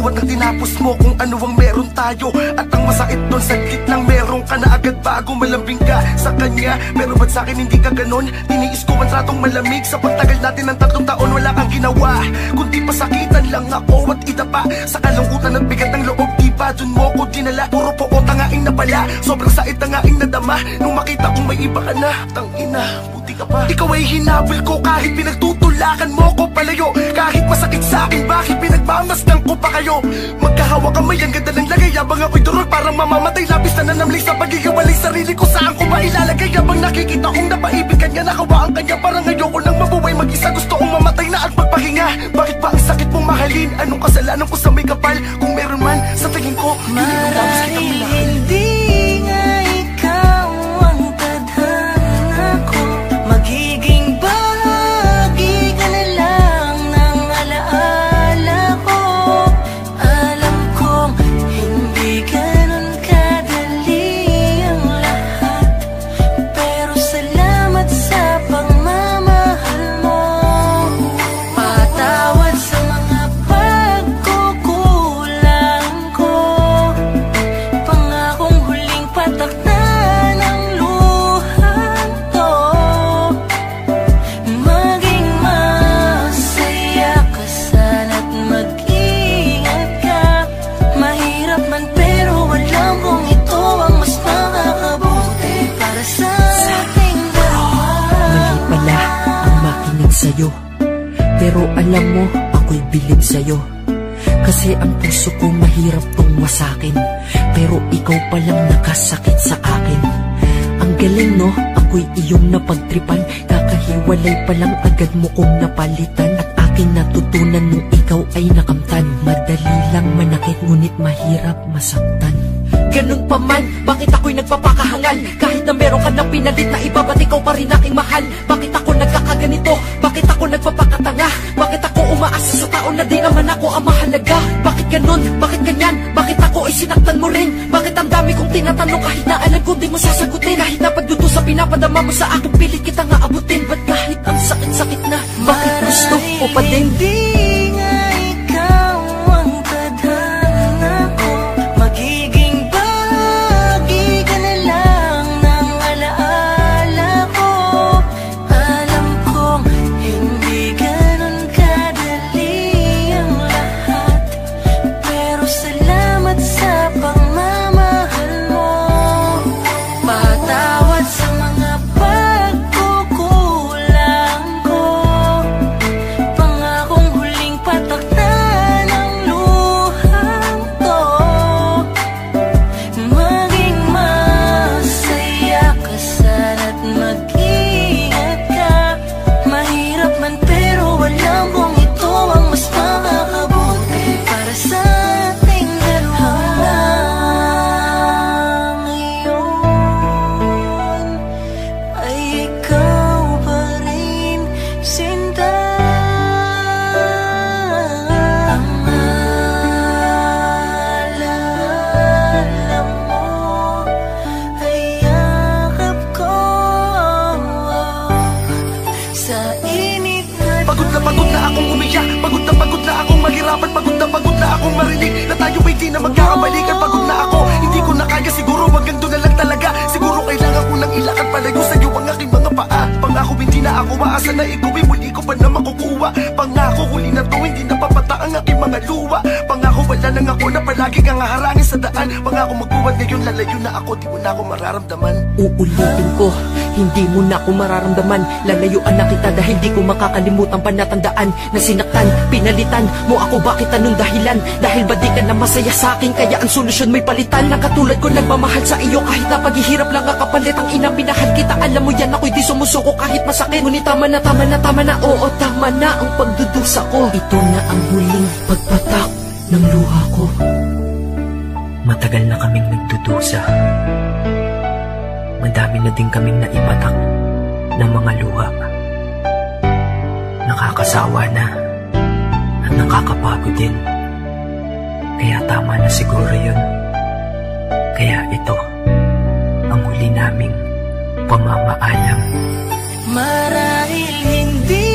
nabuhat ng tinapos mo Kung ano ang meron tayo. At ang masakit doon saglit lang meron ka na agad Bago malambing ka sa kanya. Pero ba't sa'kin hindi ka ganon? Tiniis ko ang tratong malamig. Sa pagtagal natin ng tatlong taon wala kang ginawa. Kundi pasakitan lang ako at idapa. Sa kalungkutan at bigat ng loob Di ba dun mo ko dinala. Puro po tangaing na pala. Sobrang sait tangaing nadama Nung makita kong may iba ka na Tangina, ka pa. Ikaw ay hinabol ko kahit pinagtutulakan mo ko palayo. Kahit masakit sa akin bakit pinagmamasdan ko pa kayo? Magkahawa kamay ang ganda ng lagay. Habang ako'y durol parang mamamatay. Labis na nanamli sa pagigawalay Sarili ko saan ko ba ilalagay? Habang nakikita kong napaibig kanya Nakawa ang kanya. Parang ayoko nang mabuhay Mag-isa gusto kong mamatay na at magpahinga. Bakit ba ang sakit mong mahalin? Anong kasalanan ko sa may kapal? Kung meron man sa tingin ko Marahil hindi alam mo, ako'y bilib sa'yo. Kasi ang puso ko mahirap tong wasakin. Pero ikaw palang nakasakit sa akin. Ang galing no, ako'y iyong napagtripan. Kakahiwalay palang agad mo kong napalitan. At aking natutunan nung ikaw ay nakamtan. Madali lang manakit ngunit mahirap masaktan Ganun pa man, bakit ako'y nagpapakahangal? Kahit na meron ka ng pinalit na iba Ba't ikaw pa rin aking mahal. Bakit ako nagkakaganito? Bakit ako nagpapakatanga? Bakit ako umaasa sa tao na di naman ako ang mahalaga? Bakit ganun, bakit ganyan? Bakit ako ay sinaktan mo rin? Bakit ang dami kong tinatanong Kahit na alam ko di mo sasagutin? Kahit na pagdudusa pinapadama mo sa akin Pilit kita nga abutin. Ba't kahit ang sakit-sakit na Bakit gusto ko pa din? Hindi lalayo na ako Di mo na ako mararamdaman. Uulitin ko, hindi mo na ako mararamdaman. Lalayuan na kita dahil di ko makakalimutan panatandaan Na sinaktan, pinalitan mo ako. Bakit anong dahilan? Dahil ba di ka na masaya sa akin? Kaya ang solusyon may palitan. Na katulad ko nagmamahal sa iyo. Kahit na paghihirap lang ang kapalit Ang ina pinahal kita. Alam mo yan ako'y di sumusuko kahit masakit. Ngunit tama na tama na tama na. Oo tama na ang pagdudusa ko. Ito na ang huling pagpatak ng luha ko Matagal na kaming nagdudusa Madami na din kaming naipatak ng mga luha. Nakakasawa na at nakakapagod din. Kaya tama na siguro yun. Kaya ito ang huli naming pamamaalam. Marahil hindi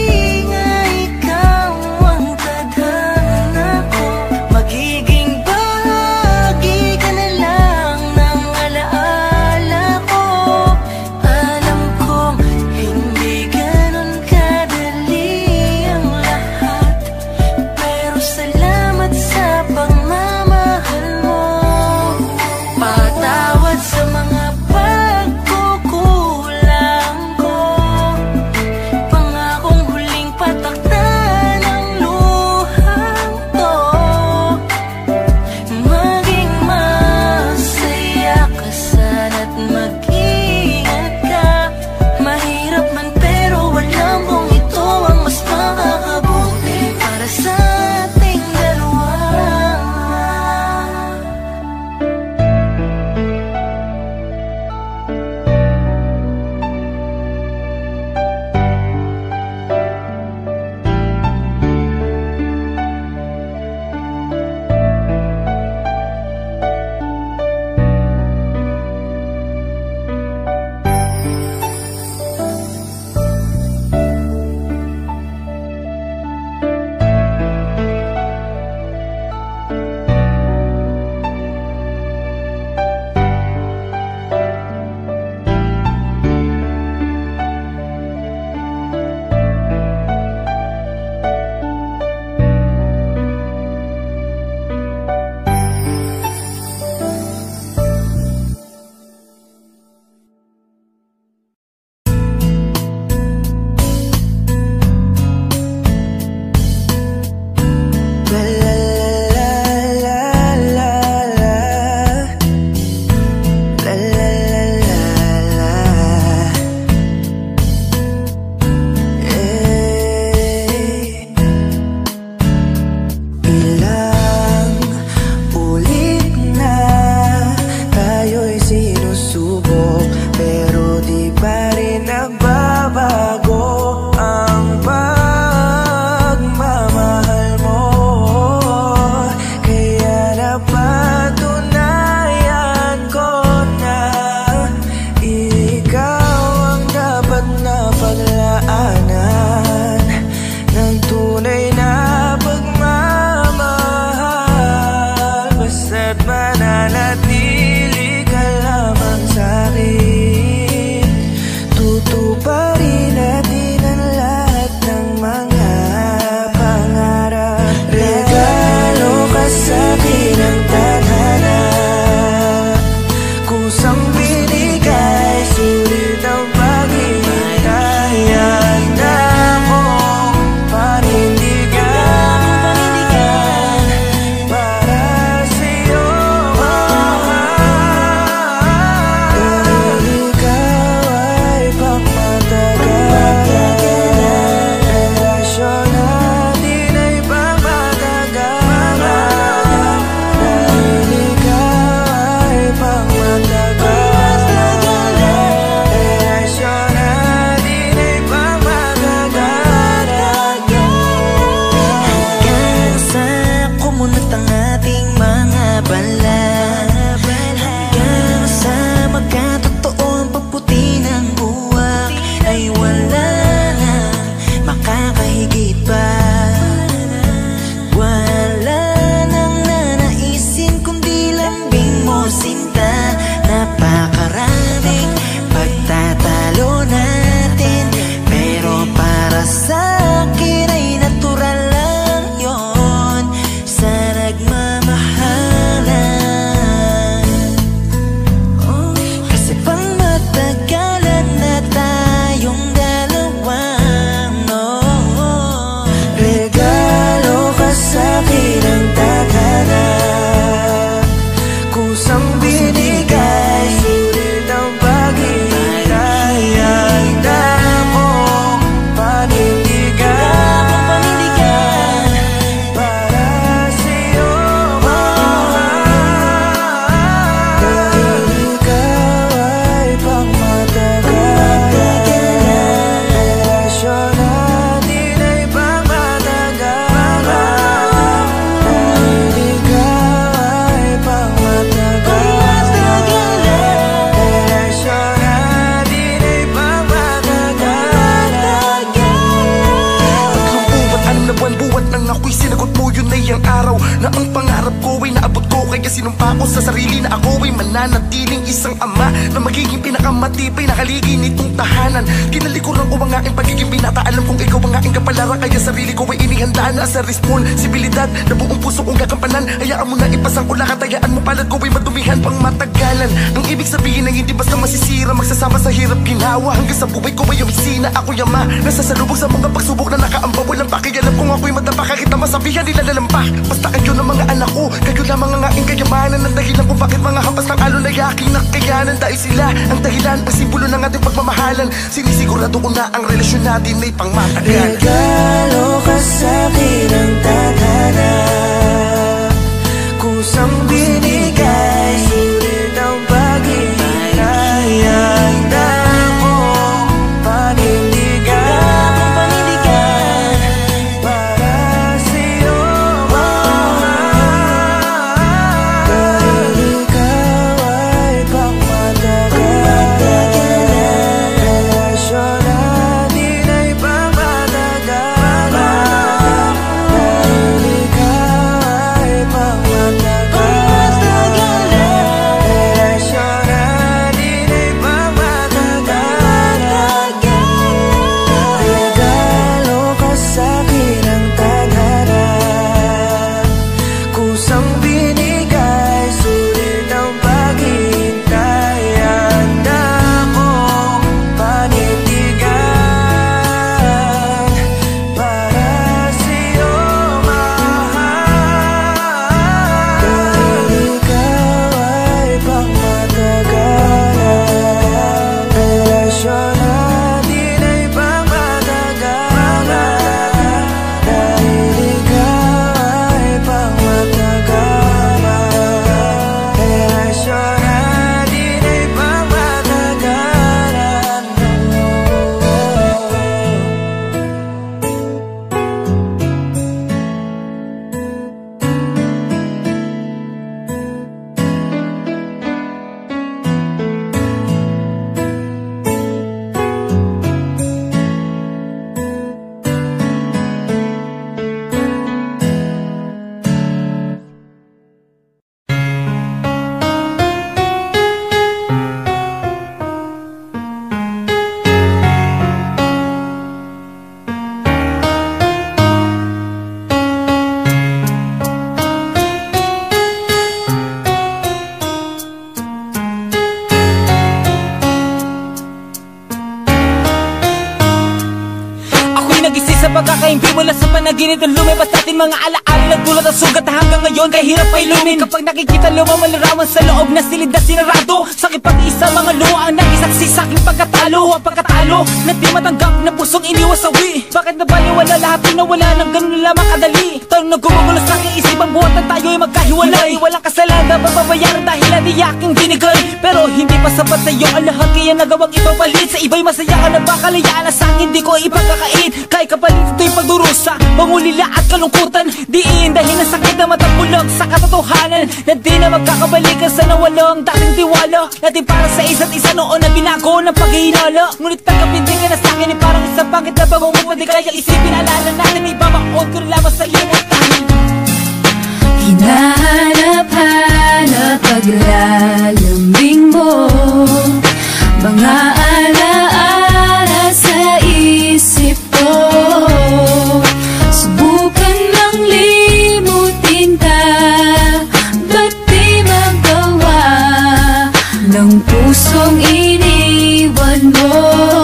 relasyon natin hanggang ngayon Kaya hirap pa ilumin Kapag nakikita lumaman larawan sa loob na silid na sinarado. Sakit pag-isa mga luha ang nagisaksi sa aking pagkatalo. Ang pagkatalo na di matanggap na pusong iniwasawi Bakit nabaliwala lahat pinawala ng ganun lamang kadali Tanong na gumugulo sa aking isip ang buhat ng tayo ay magkahiwalay. Walang kasalanan mababayaran dahil ang di aking binigay. Pero hindi pa sapat sa'yo ang lahat kaya nagawang ipapalit Sa iba'y masaya ka na ba? Kalayaan sa akin di ko ipagkakait. Kahit kapalit ito'y pagdurusa Pangulila at kalungkutan. Di iindahin ang sakit na matapulog sa katotohanan Na di na magkakabalikan sa nawalong dating tiwala Natin para sa isa't isa noon na binago ng paghihinala Ngunit tanggapin din ka na sa akin ay parang isang pangit na bagong Di kaya isipin. Alala natin Ibabakod ko rin lamang sa limutan Hinahanap-hanap paglalambing mo Mga alaala sa isip ko. Subukan mang limutin ka Ba't di magawa Ng pusong iniwan mo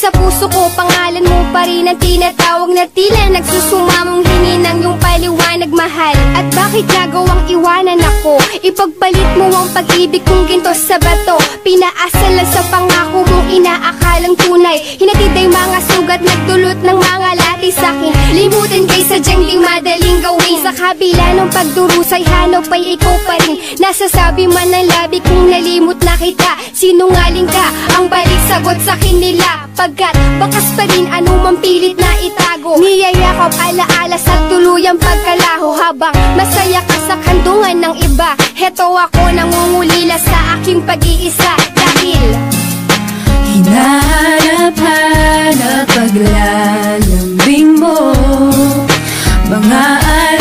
sa puso ko pangalan mo pa rin ang tinatawag na tila Nagsusumamong hininang yung paliwanag mahal. At bakit nagawang iwanan ako? Ipagpalit mo ang pag-ibig kong ginto sa bato. Pinaasal lang sa pangako mong inaakalang tunay. Hinatid ay mga sugat nagdulot ng mga lati sa'kin Limutin kay sadyang di madaling gawin Sa kabila ng pagdurusay hanap ay ikaw pa rin. Nasasabi man ng labi kung nalimot na kita Sinungaling ka, ang balik sagot sa nila. Pagkat bakas pa rin anumang pilit na itago. Niyayakap alaala sa tuluyang pagkalaho Habang masaya ka sa kandungan ng iba. Heto ako nangungulila sa aking pag-iisa. Dahil Hinahanap-hanap paglalambing mo. Mga alaala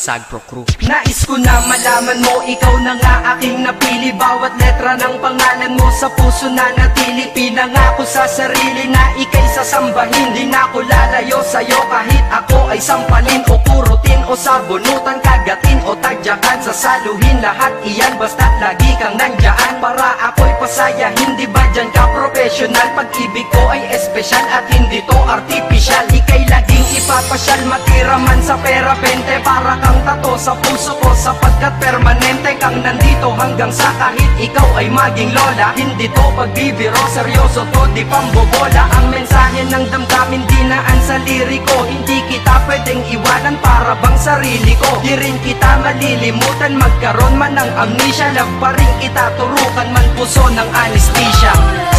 Sagpro Crew. Nais ko na malaman mo, ikaw na nga aking napili. Bawat letra ng pangalan mo sa puso na natili. Pinangako sa sarili na ikay sasambahin Di na ako lalayo sa'yo. Kahit ako ay sampalin O kurutin o sabunutan, kagatin o tagyakan Sasaluhin lahat iyan basta't lagi kang nandyan. Para ako'y pasaya, hindi ba dyan ka professional? Pag-ibig ko ay espesyal at hindi to artificial Ikay laging ipapasyal, matira man sa pera bente Para kang tato. Sa puso ko sapagkat permanente kang nandito. Hanggang sa kahit ikaw ay maging lola. Hindi to pagbibiro, seryoso to di pambobola. Ang mensahe ng damdamin dinaan sa liriko. Hindi kita pwedeng iwanan para bang sarili ko. Di rin kita malilimutan magkaroon man ng amnesia. Love pa rin kita turukan man puso ng anesthesia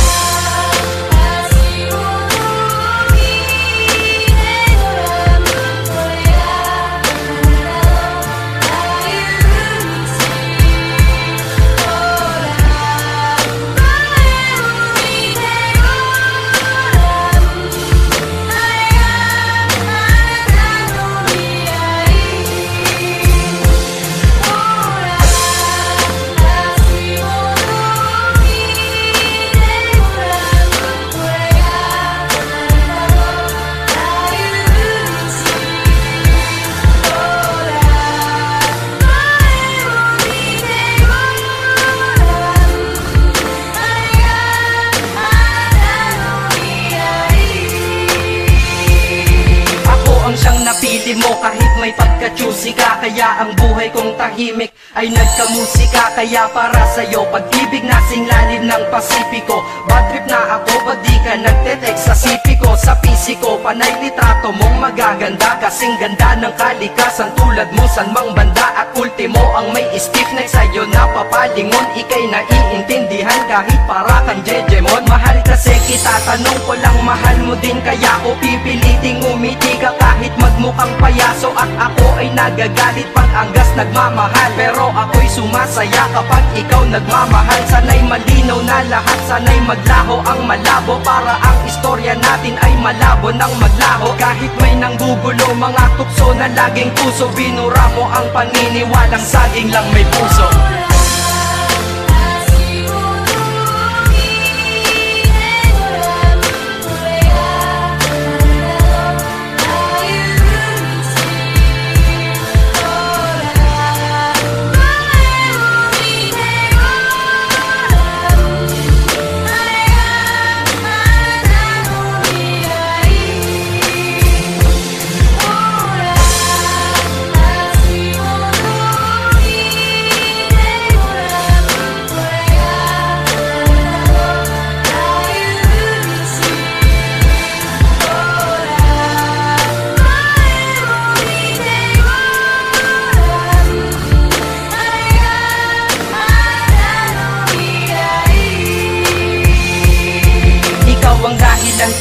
Kaya para sa'yo pag-ibig na singlalim ng Pasipiko. Bad trip na ako pag di ka nagte-text sa sipi ko? Sa PC ko panay litrato mong magaganda. Kasing ganda ng kalikasan tulad mo san mang banda. At ultimo ang may stiff neck sa'yo na papalingon Ika'y naiintindihan kahit para kang jejemon. Mahal kasi kita tanong ko lang mahal mo din. Kaya ko pipiliting umiti ka kahit magmukhang payaso. At ako ay nagagalit pag anggas nagmamahal. Pero ako'y sumasaya kapag ikaw nagmamahal. Sana'y malinaw na lahat, sana'y maglaho ang malabo. Para ang istorya natin ay malabo ng maglaho. Kahit may nanggugulo mga tukso na laging puso Binura mo ang paniniwalang saging lang may puso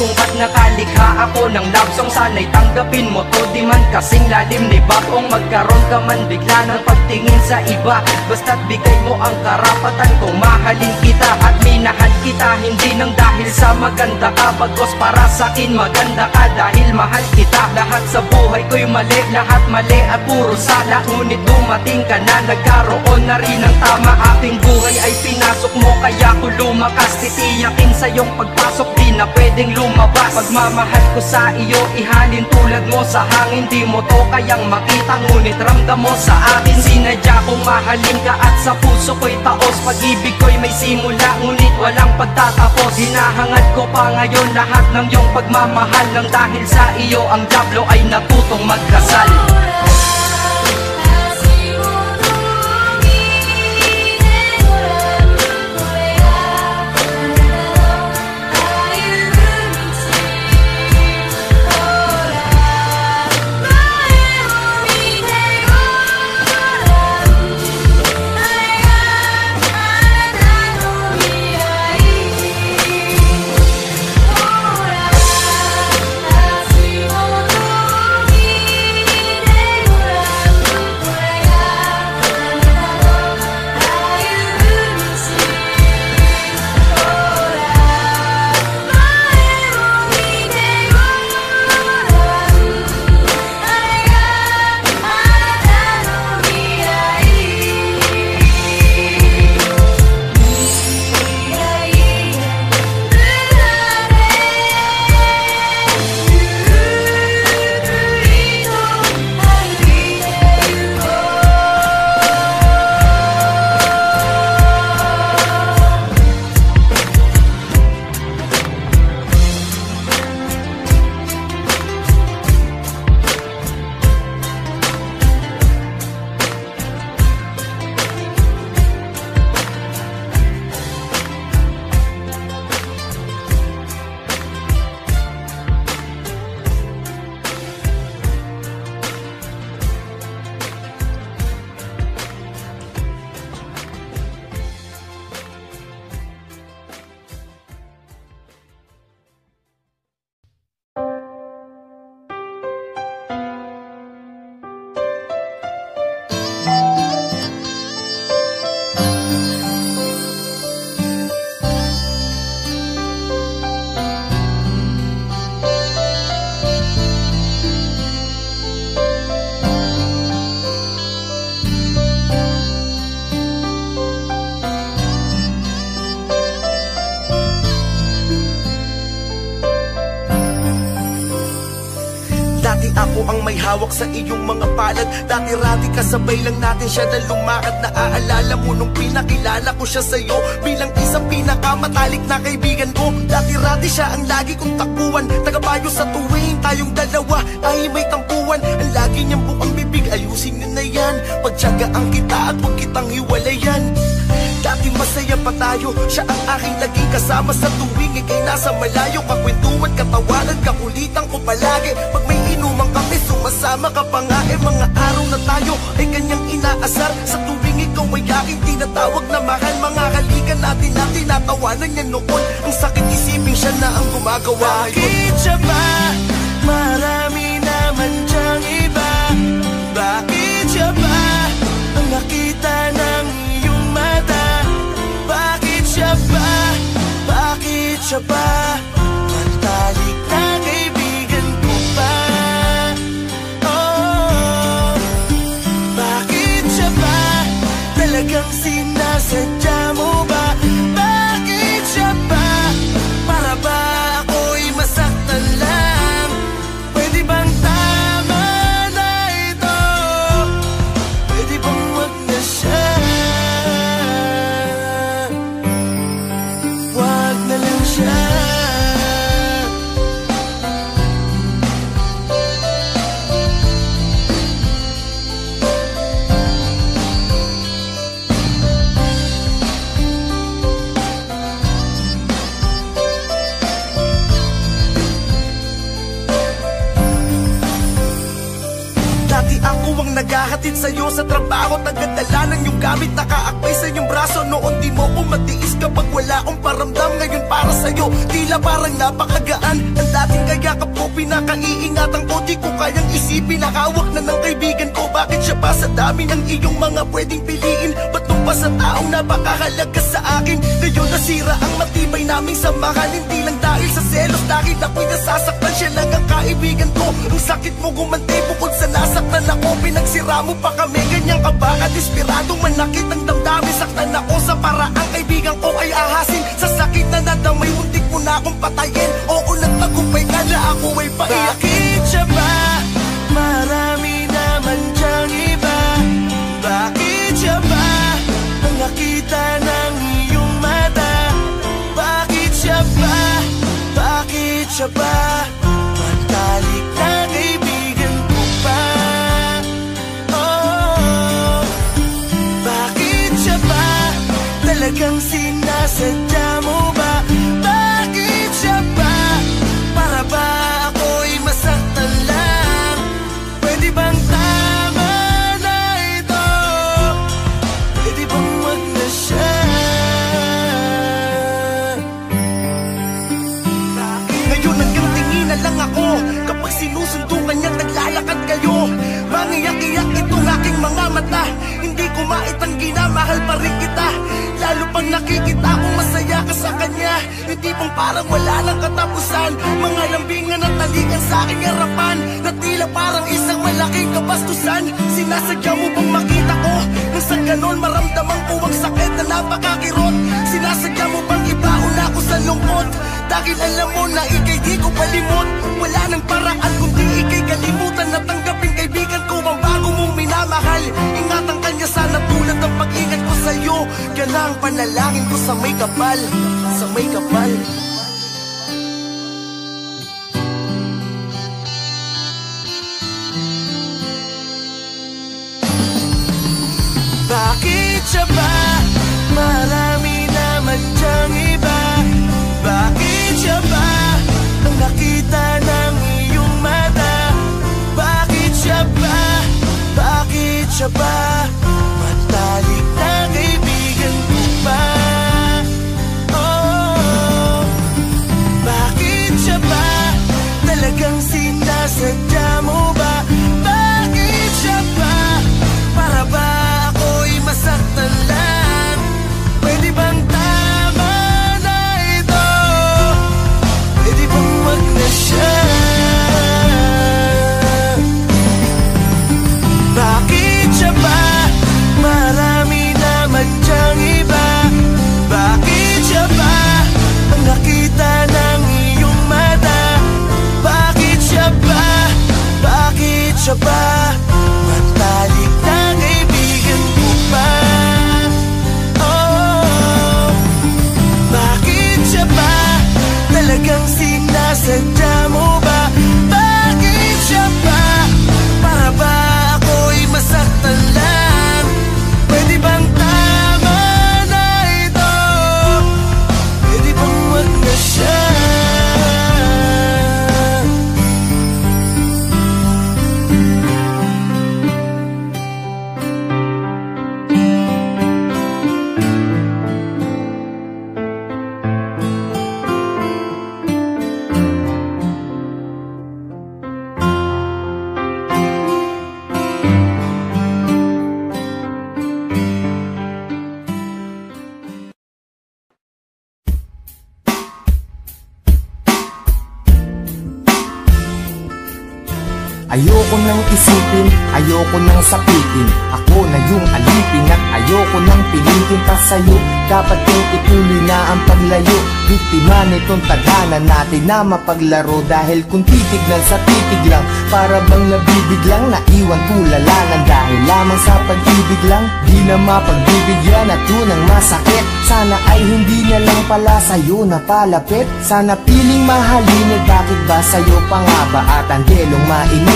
kung ba't nakalikha ako ng love song Sana'y tanggapin mo to. Di man kasing lalim ni Bakong magkaroon ka man bigla ng pagtingin sa iba. Basta't bigay mo ang karapatan kung mahalin kita At minahal kita. Hindi nang dahil sa maganda ka Bagos para sa akin maganda ka. Dahil mahal kita Lahat sa buhay ko'y mali, lahat mali at puro sala Ngunit dumating ka na, nagkaroon na rin ng tama. Aking buhay ay pinasok mo kaya ko lumakas. Titiyakin sa iyong pagpasok di na pwedeng lumabas Pagmamahal ko sa iyo, ihalin tulad mo sa hangin. Di mo to kayang makita, ngunit ramdam mo sa akin. Sinadya kong mahalin ka at sa puso ko'y taos. Pag-ibig ko'y may simula, ngunit walang pagtatapos. Hinahangad ko pa ngayon lahat ng iyong pagmamahal. Nang dahil sa iyo ang Diablo ay natutong magkasal hawak sa iyong mga palad. Dati-rati kasabay lang natin siya na lumakad. Naaalala mo nung pinakilala ko siya sa'yo. Bilang isang pinakamatalik na kaibigan ko. Dati-rati siya ang lagi kong takbuhan. Tagabayo sa tuwing tayong dalawa ay may tampuan Ang lagi niyang bukang bibig ayusin niyo na yan. Pagtsagaan kita at huwag kitang hiwalayan. Dati masaya pa tayo Siya ang aking laging kasama. Sa tuwing Ika'y nasa malayo Kakwentuhan, katawanan, kakulitan ko palagi. Pag may inuman kami Sumasama ka pa nga Eh mga araw na tayo Ay kanyang inaasar Sa tuwing ikaw ay aking tinatawag na mahal Mga halikan natin na tinatawanan niya noon Ang sakit isipin siya na ang gumagawa Bakit siya ba? Marami naman siyang iba Bakit siya ba? Ang nakita ng iyong mata Bakit siya ba? Bakit siya ba? Talagang sinasadya mo ba? Naghahatid sa'yo sa trabaho Tagadala ng iyong gamit. Nakaakbay sa iyong braso Noon di mo ko matiis. Kapag wala akong paramdam Ngayon para sa'yo. Tila parang napakagaan. Ang dating kayakap ko Pinakaiingatan ko. Di ko kayang isipin Nakawak na ng kaibigan ko. Bakit siya pa sa dami ng iyong mga pwedeng piliin? Ba't pa sa taong napakahalaga sa akin. Ngayon nasira ang matibay naming samahan. Hindi lang dahil sa selos Dahil ako'y nasasaktan Siya lang ang kaibigan ko. Ang sakit mo gumanti Bukod sa nasaktan ako Pinagsira mo pa kami. Ganyan ka ba Kadesperadong manakit ang damdamin. Saktan ako sa paraang kaibigan ko ay ahasin. Sa sakit na nadamay Muntik mo na akong patayin. Oo nagtagumpay ka na ako ay paiyakin. Siya ba? Marami naman siyang iba. Bakit siya ba? Nakita ng iyong mata Bakit siya ba? Bakit siya ba? Matalik na kaibigan ko pa Oh, bakit siya ba? Talagang sinasadya Hindi ko maitanggi na mahal pa rin kita. Lalo pang nakikita kong masaya ka sa kanya. Hindi pang parang wala ng katapusan. Mga lambingan at talikan sa aking harapan. Na tila parang isang malaking kabastusan. Sinasadya mo bang makita ko? Nang sa ganon maramdaman ko ang sakit na napakakirot. Sinasadya mo bang ibaon ako sa lungkot? Dahil alam mo na ikay di ko palimot. Wala nang paraan kundi ikay kalimutan Na tanggapin kaibigan ko ang bago mong minamahal Ingatan kanya sana tulad ng pag-ingat ko sa'yo. Yan ang panalangin ko sa may kapal Sa may kapal na mapaglaro Dahil kung titignan sa titig lang Para bang nabibiglang naiwan tulalanan Dahil lamang sa pag-ibig lang. Di na mapagbibigyan at tunang masakit. Sana ay hindi na lang pala sa'yo napalapit Sana piling mahalin at bakit ba sa'yo pa nga ba At ang gelong mainipin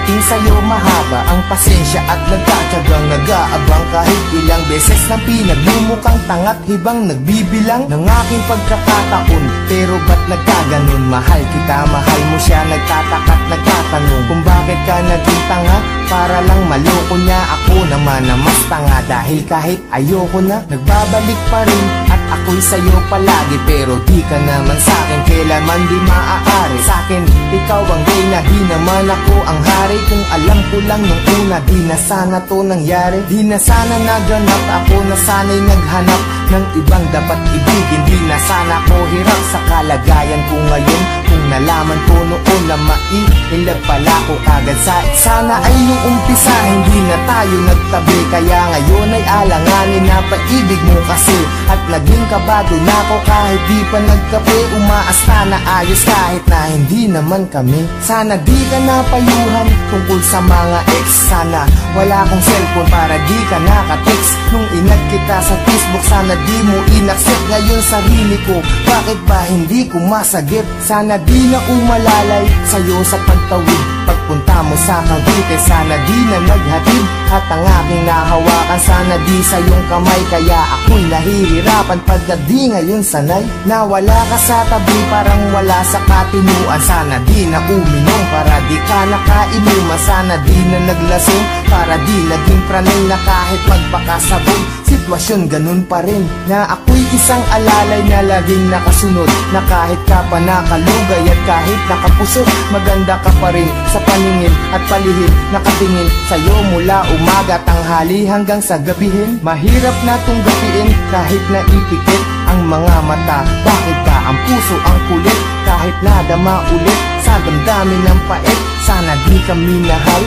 pagdating sa'yo mahaba Ang pasensya at nagkatsagang nag-aabang Kahit ilang beses nang pinaglumukang tangat. Hibang nagbibilang ng aking pagkakataon. Pero ba't nagkaganon? Mahal kita, mahal mo siya. Nagtatakat, nagtatanong Kung bakit ka naging tanga. Para lang maloko niya Ako naman na mas tanga. Dahil kahit ayoko na Nagbabalik pa rin ako'y sa'yo palagi Pero di ka naman sa'kin. Kailanman di maaari Sa'kin, ikaw ang reyna Di naman ako ang hari. Kung alam ko lang nung una Di na sana to nangyari. Di na sana naganap Ako na sana'y naghanap Ng ibang dapat ibigin. Di na sana ko hirap Sa kalagayan ko ngayon nalaman ko noon na maiilag pala ko kagad sa Sana ay nung umpisa Hindi na tayo nagtabi. Kaya ngayon ay alanganin na paibig mo kasi. At naging kabado na ako kahit di pa nagkape. Umaasta na ayos kahit na hindi naman kami. Sana di ka napayuhan tungkol sa mga ex. Sana wala akong cellphone para di ka nakatext. Nung inag kita sa Facebook sana di mo inaccept Ngayon sarili ko. Bakit ba hindi ko masagip? Sana di na umalalay sa'yo sa pagtawid Pagpunta mo sa Cavite. Sana di na naghatid At ang aking nahawakan. Sana di sa iyong kamay Kaya ako'y nahihirapan. Pagkat di ngayon sanay Na wala ka sa tabi. Parang wala sa katinuan. Sana di na uminom para di ka nakainuman Sana di na naglasing para di naging pranay na kahit magpakasabog. Sitwasyon ganun pa rin Na ako'y isang alalay na laging nakasunod. Na kahit ka pa nakalugay at kahit nakapusok Maganda ka pa rin sa paningin at palihim Nakatingin sa'yo mula umaga tanghali hanggang sa gabihin. Mahirap na tong gapiin kahit naipikit ang mga mata. Bakit ba ang puso ang kulit? Kahit nadama ulit Sa damdamin ng pait sana di kami nahal.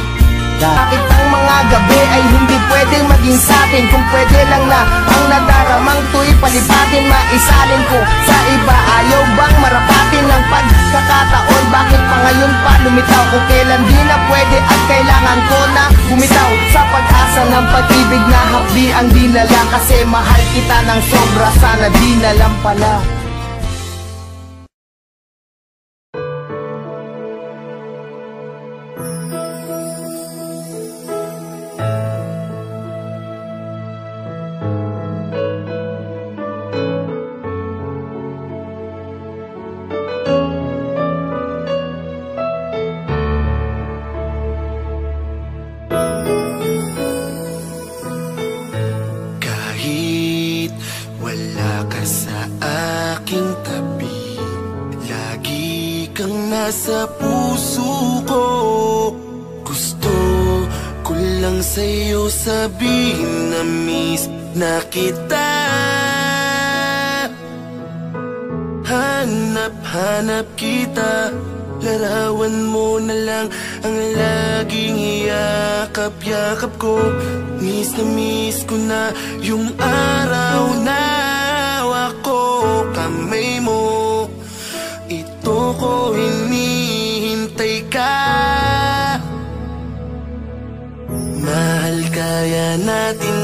Bakit ang mga gabi ay hindi pwedeng maging satin Kung pwede lang na ang nadaramang to'y palipatin Maisalin ko sa iba Ayaw bang marapatin ng pagkakataon? Bakit pa ngayon pa lumitaw Kung kailan di na pwede at kailangan ko na bumitaw? Sa pag-asa ng pag-ibig na hapdi ang dinala Kasi mahal kita ng sobra Sana di na lang pala kita. Hanap-hanap kita. Larawan mo na lang ang laging iyakap-yakap ko. Miss na miss ko na yung araw na ako. Kamay mo Ito ko hinihintay ka. Mahal kaya natin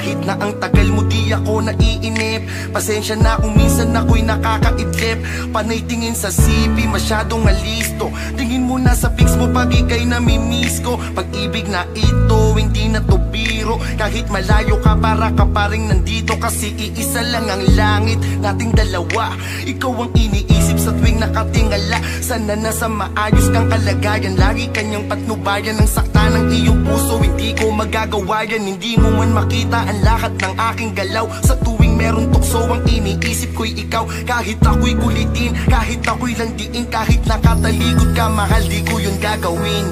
Kahit na ang tagal mo di ako naiinip. Pasensya na kung minsan ako'y nakakaidlip. Panay tingin sa sipi, masyadong alisto Tingin mo na sa pics mo pag ikay namimiss ko. Pag-ibig na ito, hindi na to biro. Kahit malayo ka, para ka pa rin nandito. Kasi iisa lang ang langit, nating dalawa. Ikaw ang iniisip sa tuwing nakatingala. Sana nasa maayos kang kalagayan. Lagi kanyang patnubayan. Ng sakta ng iyong puso Hindi ko magagawa yan, hindi mo man makita ang lahat ng aking galaw ilaw Sa tuwing meron tukso ang iniisip ko'y ikaw. Kahit ako'y kulitin, kahit ako'y landiin Kahit nakatalikod ka, mahal di ko yun gagawin.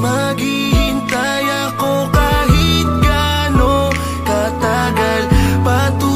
Maghihintay ako kahit gano katagal. Patuloy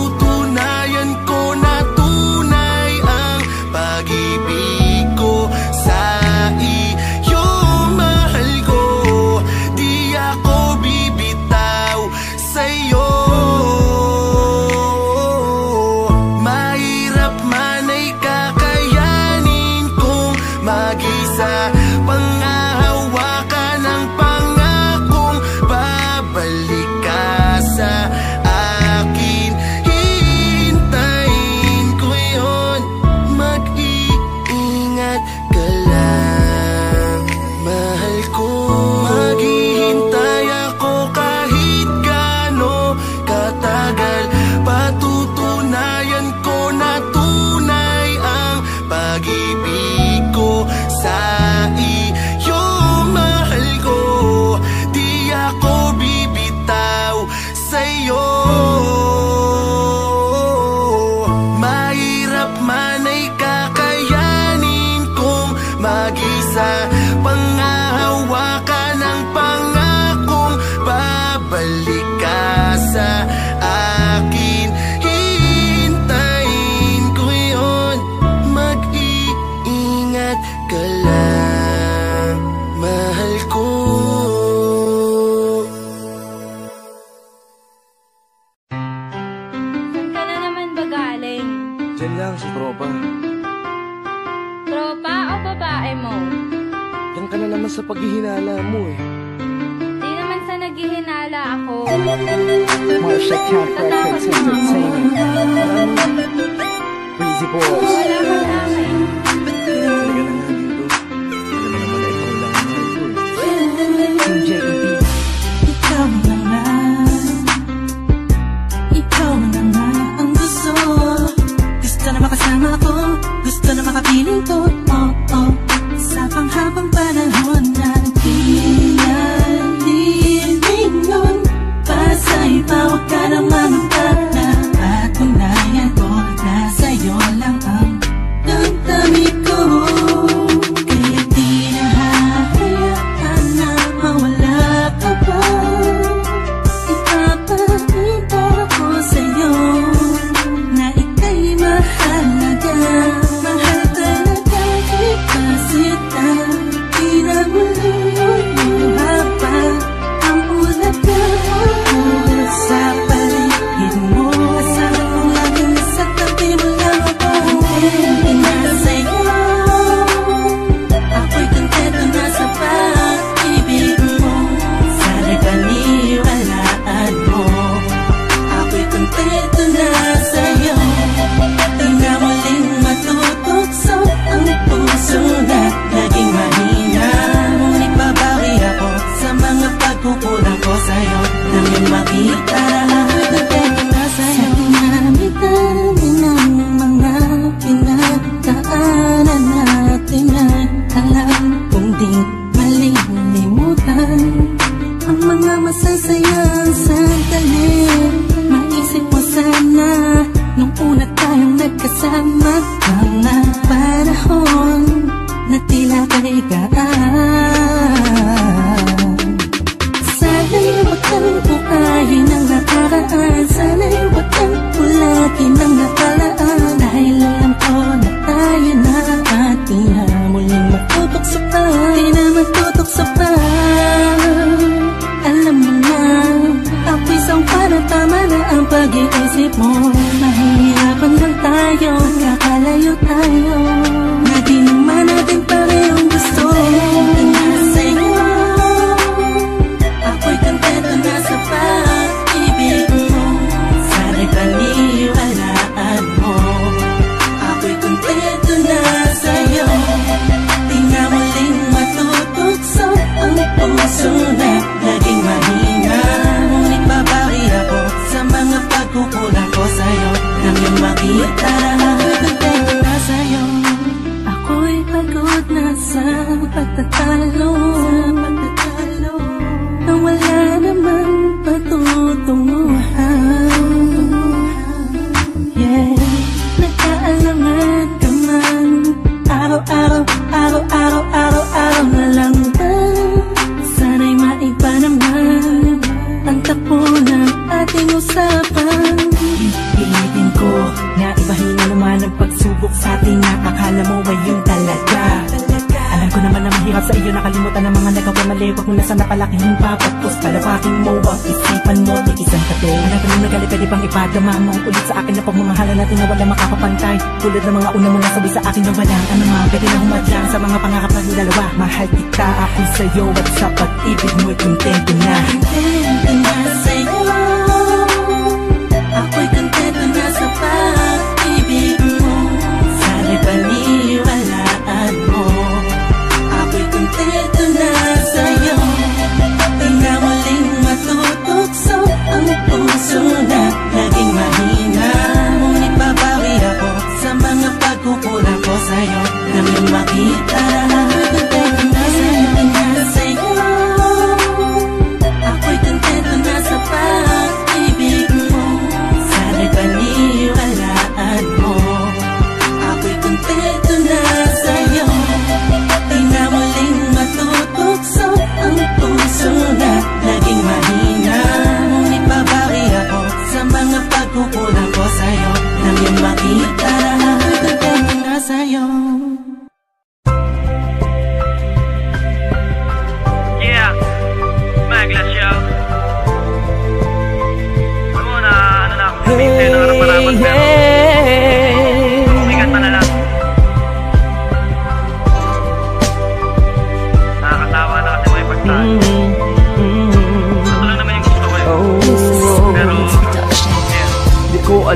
boy.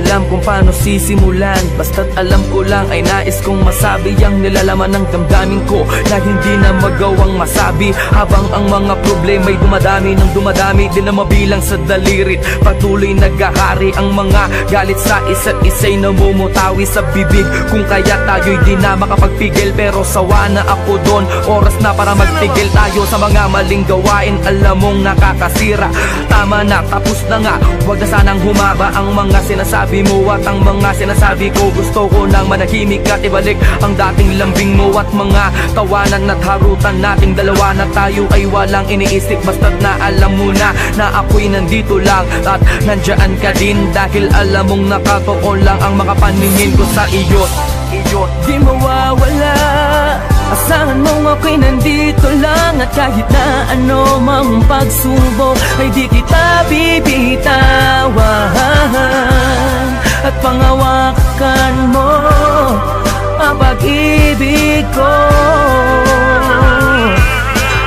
Alam kung paano sisimulan. Basta't alam ko lang ay nais kong masabi Ang nilalaman ng damdamin ko. Na hindi na magawang masabi Habang ang mga problema'y dumadami Nang dumadami Di na mabilang sa dalirit. Patuloy nagkakari ang mga galit sa isa't isa'y namumutawi sa bibig. Kung kaya tayo'y di na makapagpigil Pero sawa na ako doon. Oras na para magtigil tayo sa mga maling gawain. Alam mong nakakasira. Tama na, tapos na nga. Huwag na sanang humaba ang mga sinasabi mo At ang mga sinasabi ko Gusto ko nang manahimik at ibalik Ang dating lambing mo at mga tawanan at harutan nating dalawa Na tayo ay walang iniisip Basta't na alam mo na Na ako'y nandito lang At nandyan ka din Dahil alam mong nakatoon lang Ang mga paningin ko sa Iyo. Di mawawala Asahan mong ako'y nandito lang At kahit na ano mang pagsubok Ay di kita bibitawan. At pangawakan mo Ang pag-ibig ko.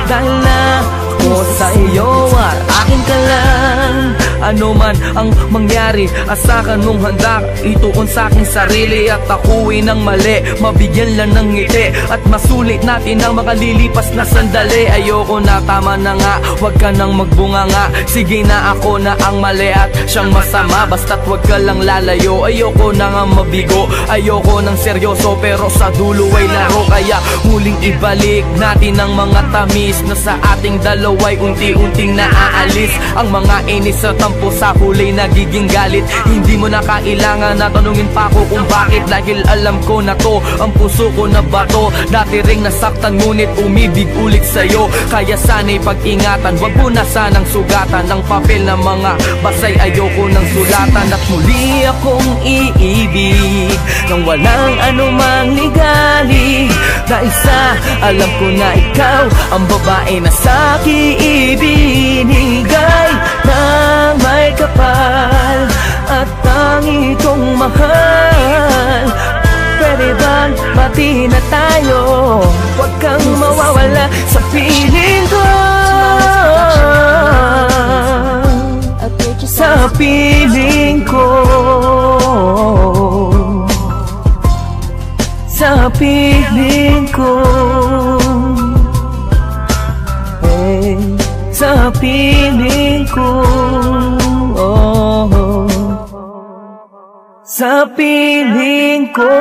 Dahil na ako sa iyo at akin ka lang Ano man ang mangyari Asakan mong handa. Ituon sa aking sarili At ako'y ng mali. Mabigyan lang ng ngiti At masulit natin ang makalilipas na sandali. Ayoko na tama na nga. Huwag ka nang magbunga nga. Sige na ako na ang mali At siyang masama. Basta't huwag ka lang lalayo. Ayoko na nga mabigo. Ayoko ng seryoso Pero sa dulo ay laro. Kaya muling ibalik natin ang mga tamis Na sa ating dalawa'y unti-unting naaalis. Ang mga inis sa tampo sa huli nagiging galit. Hindi mo na kailangan na tanungin pa ako kung bakit. Dahil alam ko na to, ang puso ko na bato. Dati ring nasaktan ngunit umibig ulit sa'yo. Kaya sana'y pag-ingatan, wag mo na sanang sugatan. Ang papel ng mga basay ayoko ng sulatan. At muli akong iibig Nang walang anumang ligali. Dahil sa alam ko na ikaw Ang babae na sa'kin ibinigay. Nang may kapal At tangi kong mahal. Pwede bang bati na tayo? Huwag kang mawawala sa piling ko. Sa piling ko. Sa piling ko Sa piling ko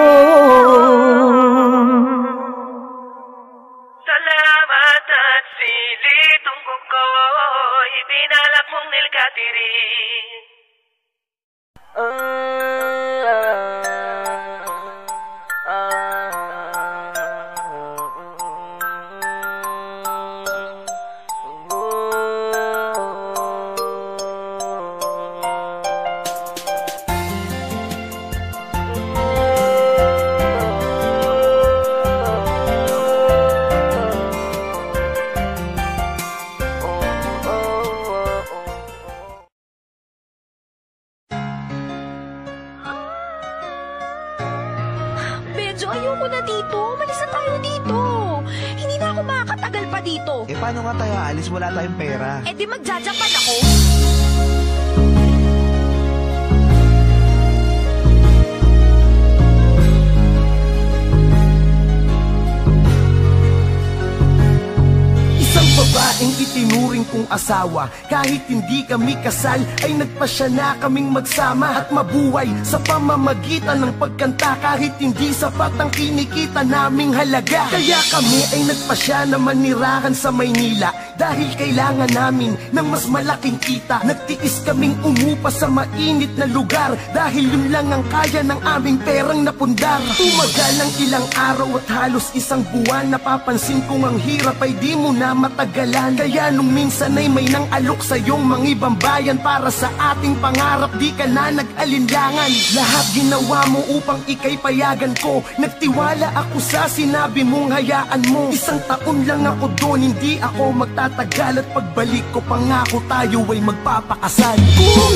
asawa Kahit hindi kami kasal Ay nagpasya na kaming magsama At mabuhay. Sa pamamagitan ng pagkanta Kahit hindi sapat ang kinikita naming halaga. Kaya kami ay nagpasya na manirahan sa Maynila Dahil kailangan namin ng mas malaking kita Nagtiis kaming umupa sa mainit na lugar. Dahil yun lang ang kaya ng aming perang napundar. Tumagal ng ilang araw at halos isang buwan. Napapansin kong ang hirap ay di mo na matagalan. Kaya nung minsan ay may nang alok sa iyong mga ibang bayan Para sa ating pangarap di ka na nag-alinlangan. Lahat ginawa mo upang ikay payagan ko. Nagtiwala ako sa sinabi mong hayaan mo. Isang taon lang ako doon hindi ako magtatagal At pagbalik ko pangako tayo ay magpapakasal. Kung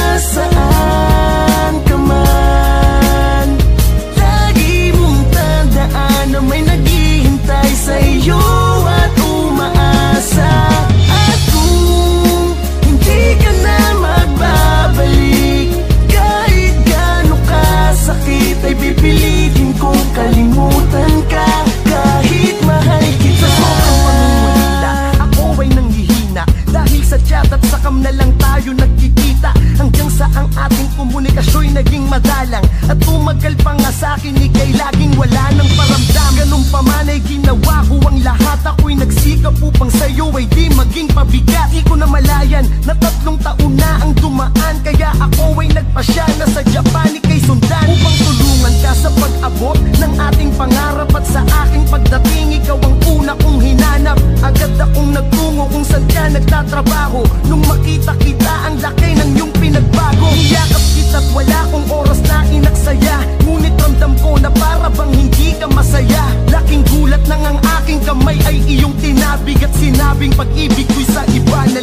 nasaan ka man Lagi mong tandaan na may naghihintay sa iyo naging madalang. At tumagal pa nga sa akin ikay laging wala ng paramdam. Ganun pa man ay ginawa ko ang lahat. Ako'y nagsikap upang sa'yo ay di maging pabigat. Di ko na malayan na tatlong taon na ang dumaan. Kaya ako ay nagpasya na sa Japan ikay sundan. Upang tulungan ka sa pag-abot ng ating pangarap At sa aking pagdating. Ikaw ang una kong hinanap. Agad akong nagtungo kung saan ka nagtatrabaho. Nung makita kita ang laki ng iyong pinagbago. Niyakap kita't wala kong oras na inaksaya. Ngunit ramdam ko na para bang hindi ka masaya. Laking gulat nang ang aking kamay ay iyong tinabig At sinabing pag-ibig ko'y sa iba na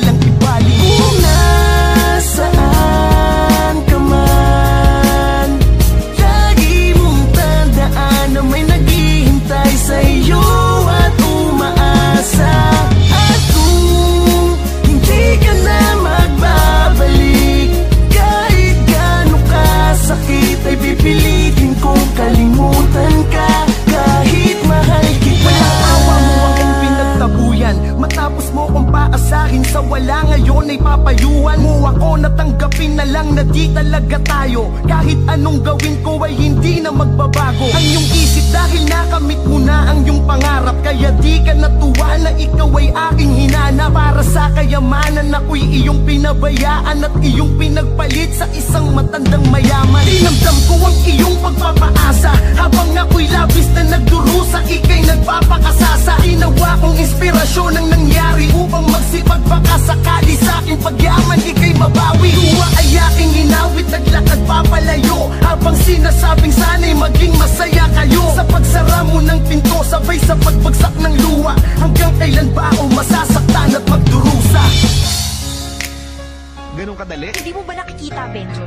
paasahin sa wala ngayon ay papayuhan mo ako. Natanggapin na lang na di talaga tayo. Kahit anong gawin ko ay hindi na magbabago. Ang iyong isip dahil nakamit mo na ang iyong pangarap. Kaya di ka natuwa na ikaw ay aking hinana. Para sa kayamanan ako'y iyong pinabayaan At iyong pinagpalit sa isang matandang mayaman. Tinamdam ko ang iyong pagpapaasa. Habang ako'y labis na nagdurusa Ika'y nagpapakasasa. Ginawa kong inspirasyon ang nangyari Upang magsipag baka sakali sa aking pagyaman Ika'y mabawi Luwa ay aking inawit Naglakad papalayo Habang sinasabing sana'y maging masaya kayo Sa pagsara mo ng pinto Sabay sa pagbagsak ng luwa Hanggang kailan ba ako masasaktan at magdurusa Ganun kadali? Hindi mo ba nakikita, Benjo?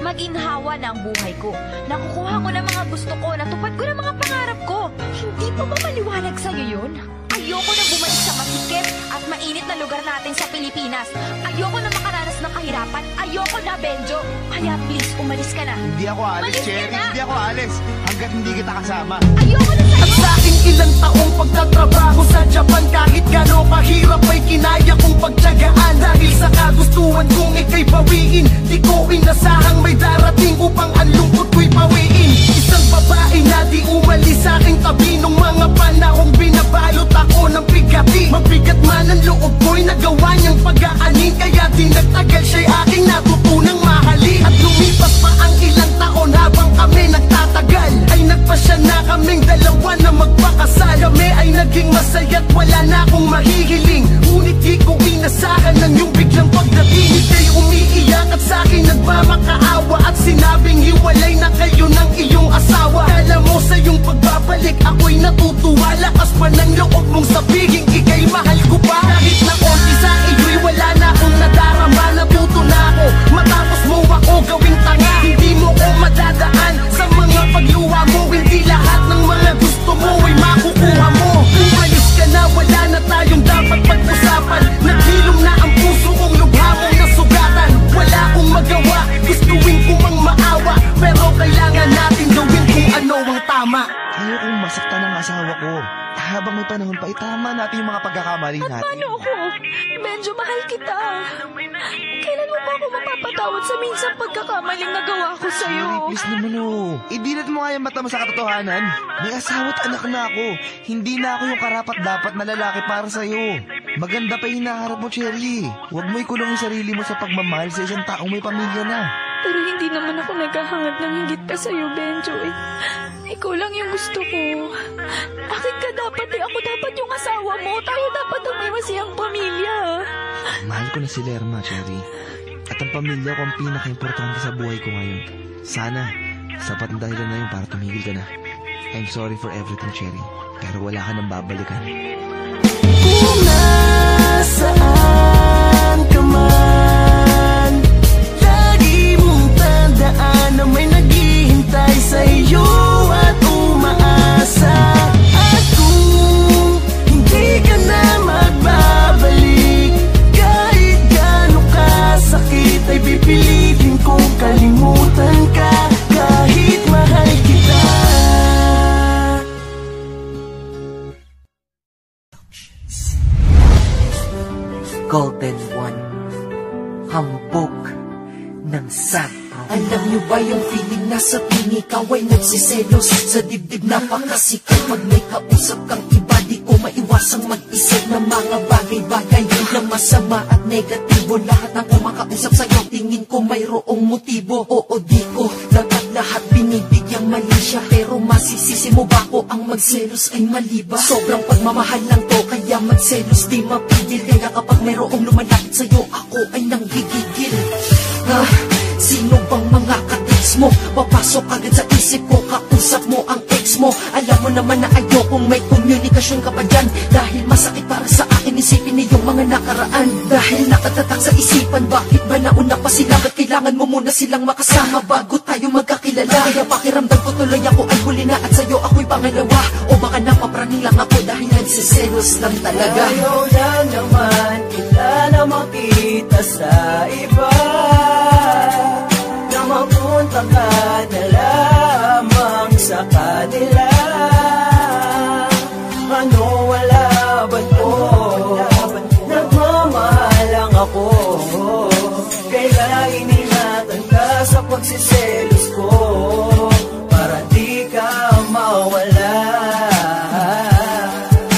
Maginhawa na ang buhay ko. Nakukuha ko ng mga gusto ko, natupad ko ng mga pangarap ko. Hindi pa ba maliwanag sa'yo yun? Ayoko na bumalik sa masikip at mainit na lugar natin sa Pilipinas. Ayoko na makaranas ng kahirapan. Ayoko na, Benjo. Kaya please, umalis ka na. Hindi ako alis, Umalis Cherry. Hindi ako alis. Hanggat hindi kita kasama. Ayoko na sa'yo. At sa aking ilang taong pagtatrabaho sa Japan Kahit gano'n kahirap ay kinaya kong pagtyagaan Dahil sa kagustuhan kong ikay bawiin Di ko inasahang may darating upang ang lungkot ko'y pawiin Isang babae na di umalis sa aking tabi. Nung mga panahong binabalot ako ng bigati Mabigat man ang loob ko'y nagawa niyang pag-aanin Kaya di nagtagal siya'y aking natutunang mahali At lumipas pa ang ilang taon habang kami nagtatagal. Ay nagpasya na kaming dalawa na magpakasal. Kami ay naging masaya't wala na akong mahihiling. Ngunit di ko inasahan ng iyong biglang pagdating. Ika'y umiiyak at sa'kin nagmamakaawa At sinabing hiwalay na kayo ng iyong asawa asawa Kala mo sa iyong pagbabalik Ako'y natutuwa Lakas pa ng loob mong sabihin Ika'y mahal ko pa. Kahit na konti sa iyo'y wala na akong nadarama. Natuto na ako Matapos mo ako gawing tanga. Hindi mo ko madadaan Sa mga pagluwa mo. Hindi lahat ng mga gusto mo Ay makukuha mo. Umalis ka na Wala na tayong dapat pag-usapan. Naghilom na ang puso kong lubha mong nasugatan. Wala akong magawa Gustuin ko mang maawa. Pero kailangan natin tama. Ayokong masaktan ang asawa ko. Habang may panahon pa, itama natin yung mga pagkakamali natin. Paano ako? Medyo mahal kita. Kailan mo ba ako mapapatawad sa minsang pagkakamaling nagawa ko sa'yo? Cherry, please naman oh. Idilat mo nga yung mata mo sa katotohanan. May asawa at anak na ako. Hindi na ako yung karapat-dapat na lalaki para sa'yo. Maganda pa hinaharap mo, Cherry. Huwag mo ikulong yung sarili mo sa pagmamahal sa isang taong may pamilya na. Pero hindi naman ako naghahangad ng higit pa sa'yo, Benjo. Eh. Ikaw lang yung gusto ko. Akin ka dapat eh. Ako dapat yung asawa mo. Tayo dapat ang may masiyang pamilya. Mahal ko na si Lerma, Cherry. At ang pamilya ko ang pinaka-importante sa buhay ko ngayon. Sana, sapat na dahilan na yun para tumigil ka na. I'm sorry for everything, Cherry. Pero wala ka nang babalikan. Kung nasaan na may naghihintay sa'yo at umaasa. At hindi ka na magbabalik Kahit gaano kasakit ay pipilitin kong kalimutan ka Kahit mahal kita. Golden One Hambog ng sad Alam niyo ba yung feeling na sa tuwing ikaw ay nagsiselos? Sa dibdib napakasikal Pag may kausap kang iba Di ko maiwasang mag-isip ng mga bagay-bagay Na masama at negatibo. Lahat ng kumakausap sa'yo Tingin ko mayroong motibo. Oo di ko dapat lahat binibigyang mali siya. Pero masisisi mo ba ko ang magselos ay mali ba? Sobrang pagmamahal lang to Kaya magselos di mapigil. Kaya kapag mayroong lumalapit sa'yo Ako ay nanggigigil. Ah, sino bang mga katiks mo? Papasok agad sa isip ko Kausap mo ang ex mo Alam mo naman na ayokong may komunikasyon ka pa dyan Dahil masakit para sa akin Isipin niyong mga nakaraan. Dahil nakatatak sa isipan Bakit ba nauna pa sila? Ba't kailangan mo muna silang makasama Bago tayo magkakilala? Kaya pakiramdam ko tuloy ako ay huli na At sa'yo ako'y pangalawa. O baka napapraning lang ako Dahil nagsiselos lang talaga. Ayaw lang naman kita na makita sa iba. Na mapunta ka na lamang sa kanila ako. Kaya iningatan ka sa pagsiselos ko Para di ka mawala.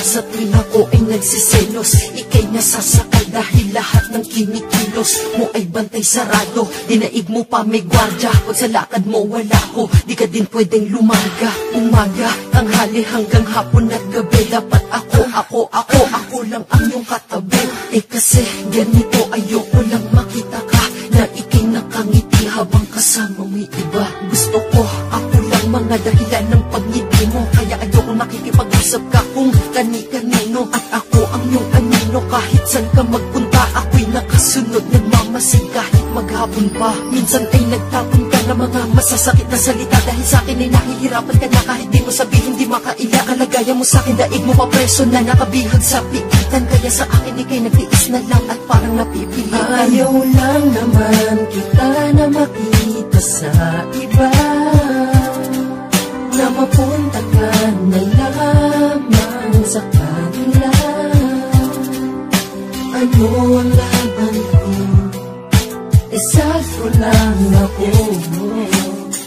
Sa tuwing ako ay nagsiselos Ika'y nasasakal dahil lahat ng kinikilos Mo ay bantay sarado. Dinaig mo pa may gwardya Pag sa lakad mo wala ko. Di ka din pwedeng lumaga Umaga, tanghali hanggang hapon at gabi. Dapat ako, ako, ako, ako lang ang iyong katabi Eh kasi ganito ayoko lang makita ka. Na ika'y nakangiti habang kasama may iba. Gusto ko ako lang mga dahilan ng pagngiti mo. Kaya ayoko nakikipag-usap ka kung kani-kanino. At ako ang iyong anino kahit saan ka magpunta Ako'y nakasunod. Nagmamasid kahit maghapon pa. Minsan ay nagtapon ka ng mga masasakit na salita Dahil sa akin ay nahihirapan ka na. Kahit di mo sabihin di makaila. Kalagayan mo sa akin daig mo pa preso na nakabihag sa pigitan. Kaya sa akin ikay nagtiis na lang at parang napipilitan. Ayaw lang naman kita na makita sa iba. Na mapunta ka na lamang sa kanila. Ano ang laban? ko? Esafro lang ako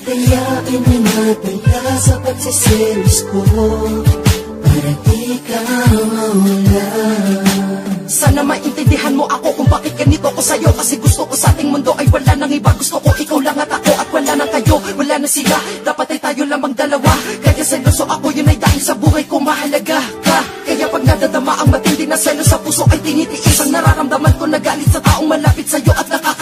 Kaya iningatan ka sa pagsiselos ko. Para di ka mawala. Sana maintindihan mo ako kung bakit ganito ko sa'yo. Kasi gusto ko sa ating mundo ay wala nang iba. Gusto ko ikaw lang at ako at wala nang kayo. Wala na sila, dapat ay tayo lamang dalawa. Kaya seloso ako yun ay dahil sa buhay ko mahalaga ka. Kaya pag nadadama ang matindi na selo sa puso ay tinitiis. Ang nararamdaman ko na galit sa taong malapit sa'yo at nakakainis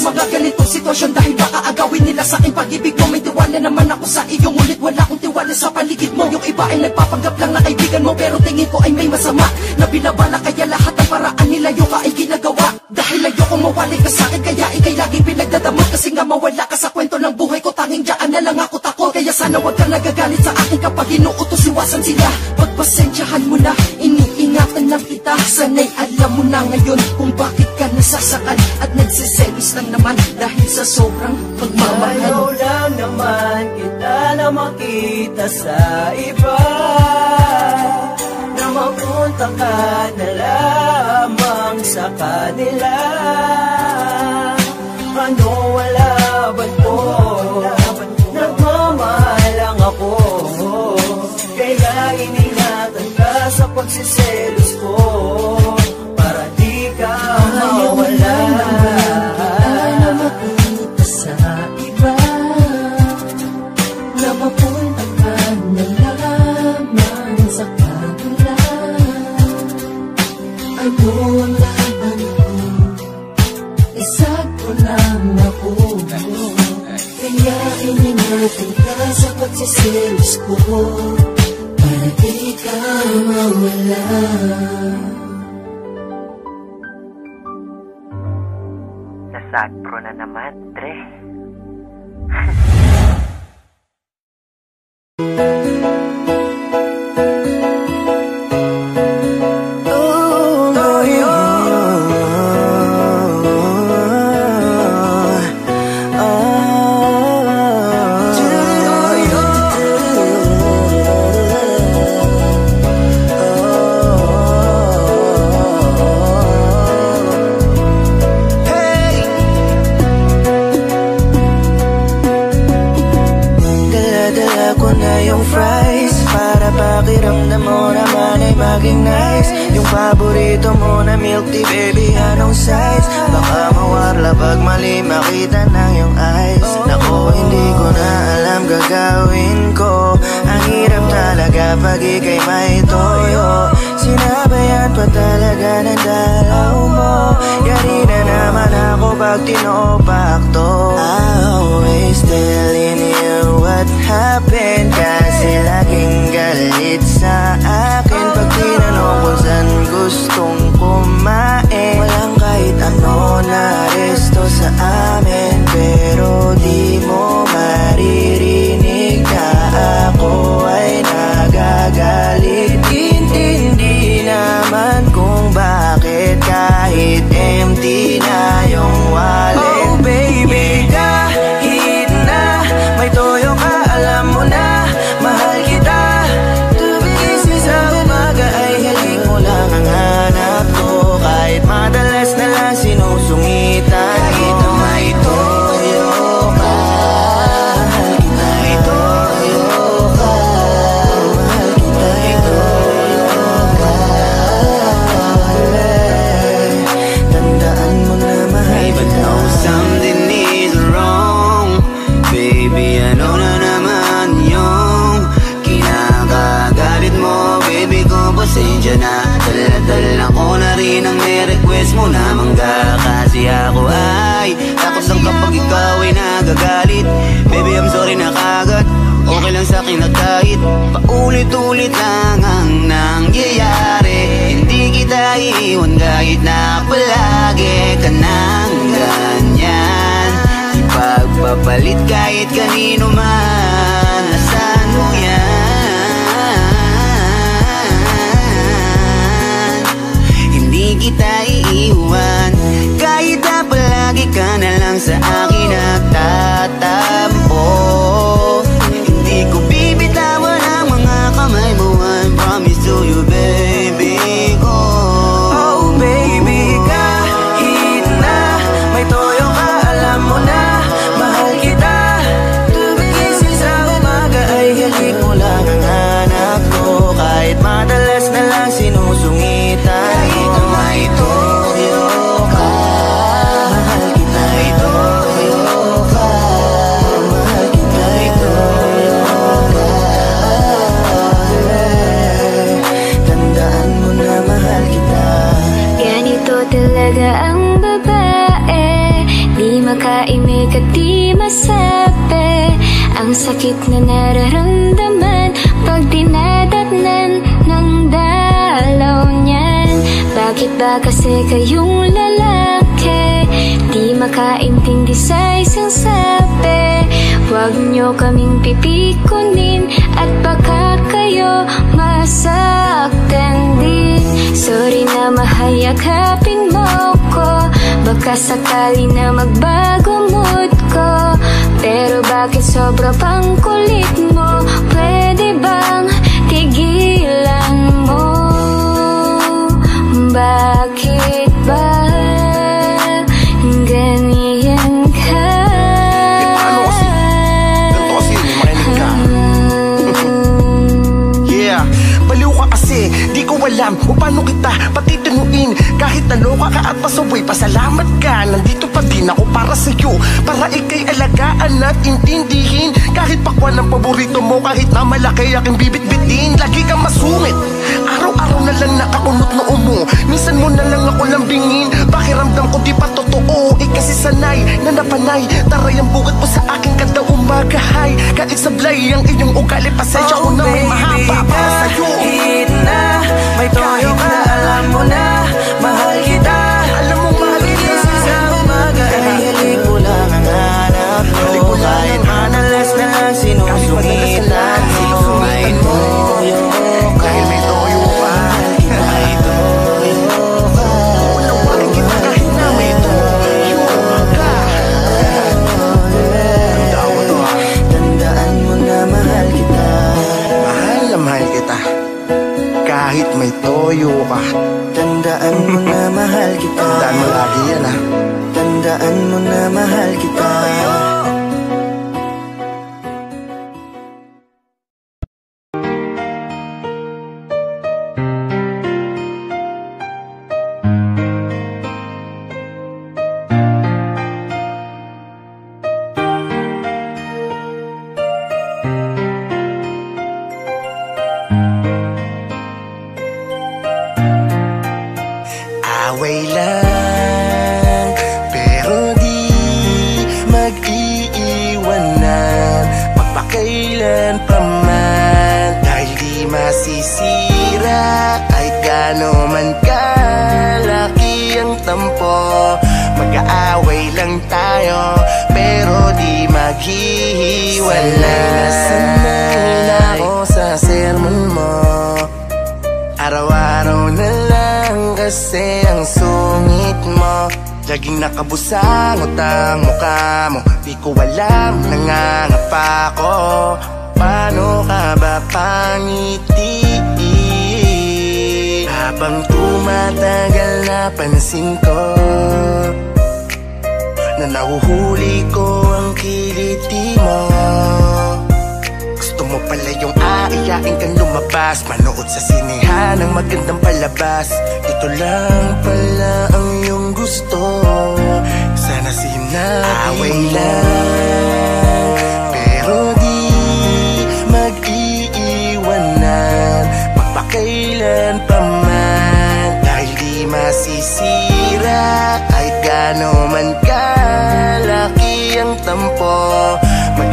Sa mga ganitong sitwasyon dahil baka agawin nila sa aking pag-ibig mo. May tiwala naman ako sa iyo Ngunit wala akong tiwala sa paligid mo. Yung iba ay nagpapanggap lang na kaibigan mo Pero tingin ko ay may masama. Na binabala kaya lahat ng paraan nilayo ka ay ginagawa. Dahil ayoko mawali ka sa akin Kaya ikay laging pinagdadamot. Kasi nga mawala ka sa kwento ng buhay ko Tanging dyan na lang ako. Takot Kaya sana wag ka nagagalit sa akin Kapag inuutos iwasan sila. Pagpasensyahan mo na Iniingatan na kita Sana'y alam mo na ngayon Kung bakit ka nasasakal At nagsiselos lang naman Dahil sa sobrang pagmamahal. Ayaw lang naman kita na makita sa iba Na mapunta ka na lamang sa kanila. Ano wala ba't po Nagmamahal lang ako. Te os por Macro na naman. Kapalit kahit kanino sakit na nararamdaman Pag dinadatnan ng dalaw niyan. Bakit ba kasi kayong lalaki? Di makaintindi sa isang sabi Huwag nyo kaming pipikunin At baka kayo masaktan din. Sorry na mahayakapin mo ko. Baka sakali na magbago mood. Pero bakit sobra pang kulit mo? Pwede bang tigilan mo? Bakit ba? Ko alam kung paano kita patitinuin Kahit naloka ka at pasaway Pasalamat ka. Nandito pa din ako para sa'yo Para ikay alagaan at intindihin. Kahit pakwan ang paborito mo Kahit na malaki aking bibit-bitin. Lagi kang masungit Araw-araw na lang nakakunot noo mo Minsan mo na lang ako lambingin. Pakiramdam ko di pa totoo. Eh kasi sanay na napanay. Taray ang bukat mo sa aking kada umagahay Kahit sablay ang iyong ugali Pasensya ko na may mahaba para sa'yo. na may toyo ka Alam mo na may toyo ka. Tandaan mo na mahal kita. Tandaan mo lagi yan ha Tandaan mo na mahal kita lumabas Manood sa sinehan ng magandang palabas. Ito lang pala ang iyong gusto. Sana sinabi Away lang. Pero di mag-iiwanan. Magpakailan pa man. Dahil di masisira Kahit gano man kalaki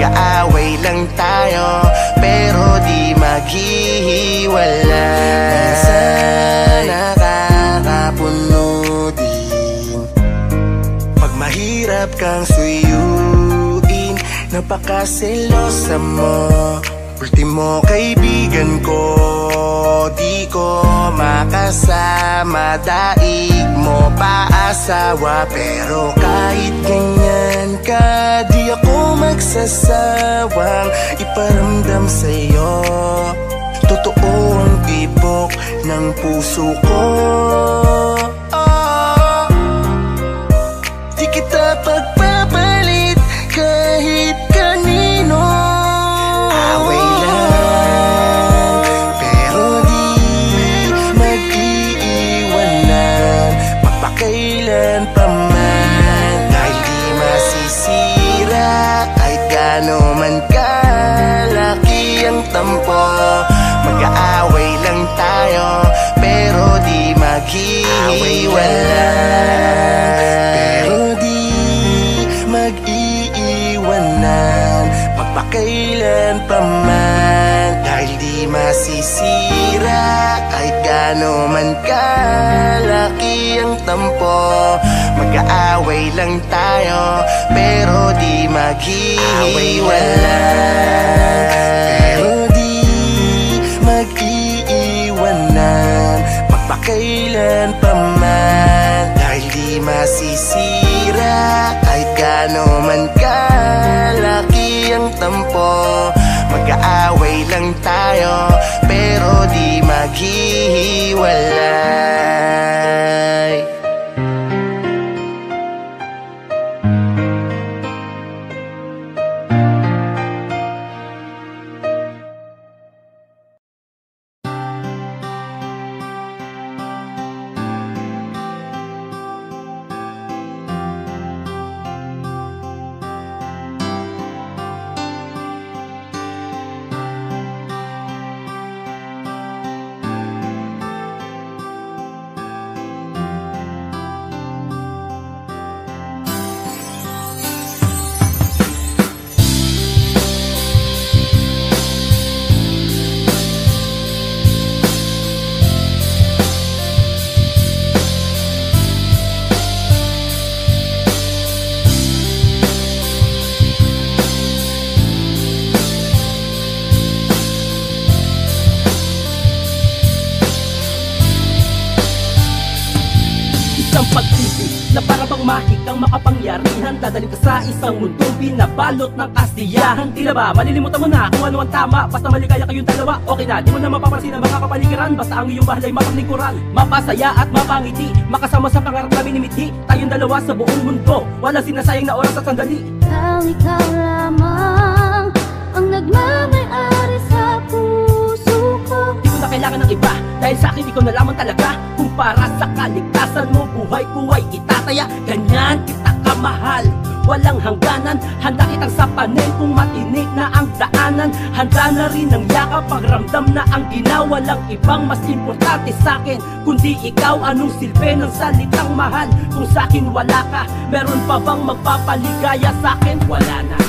Mag-aaway lang tayo Pero di maghihiwalay. Minsan nakakapuno din. Pag mahirap kang suyuin Napakaselosa mo Ultimo kaibigan ko. Di ko makasama Daig mo pa asawa. Pero kahit ganyan ka Di ako magsasawang Iparamdam sa'yo. Totoo ang tibok ng puso ko maghihiwalay Pero di mag-iiwanan Magpakailan pa man. Dahil di masisira Kahit gano man kalaki ang tampo. Mag-aaway lang tayo Pero di maghihiwalay. Pero di Magpakailan pa man. Dahil di masisira Kahit gano man kalaki ang tampo. Mag-aaway lang tayo Pero di maghihiwalay pinabalot ng kasiyahan. Tila ba, malilimutan mo na kung ano ang tama. Basta maligaya kayong dalawa, okay na. Di mo na mapapansin ang mga kapaligiran. Basta ang iyong mahal ay mapaglingkuran Mapasaya at mapangiti. Makasama sa pangarap na minimithi. Tayong dalawa sa buong mundo. Walang sinasayang na oras at sandali. Ikaw, ikaw lamang Ang nagmamayari sa puso ko. Di ko na kailangan ng iba. Dahil sa akin ikaw na lamang talaga. Kung para sa kaligtasan mo Buhay ko ay itataya. Ganyan kita kamahal Walang hangganan. Handa kitang sapanin Kung matinik na ang daanan. Handa na rin ang yakap Pagramdam na ang ginawa Walang ibang mas importante sa akin Kundi ikaw. Anong silbi ng salitang mahal Kung sa akin wala ka? Meron pa bang magpapaligaya sa akin? Wala na